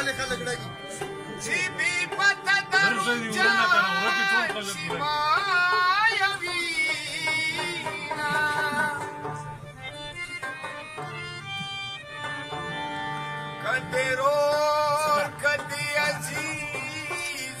Alle kalle gdagi. Si bi patata ruja si maya vina. Kadero kadi aziz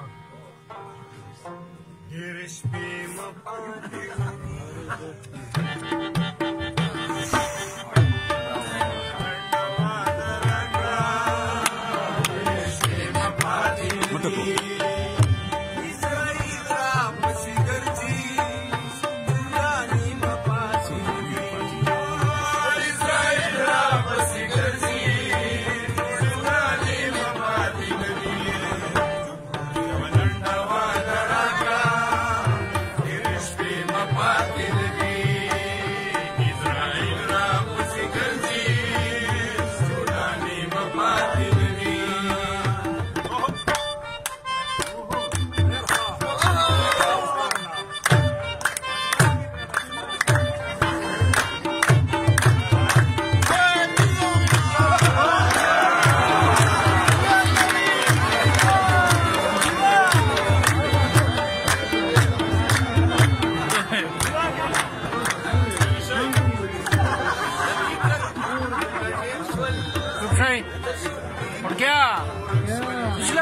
Here is Pima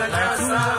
Manasa.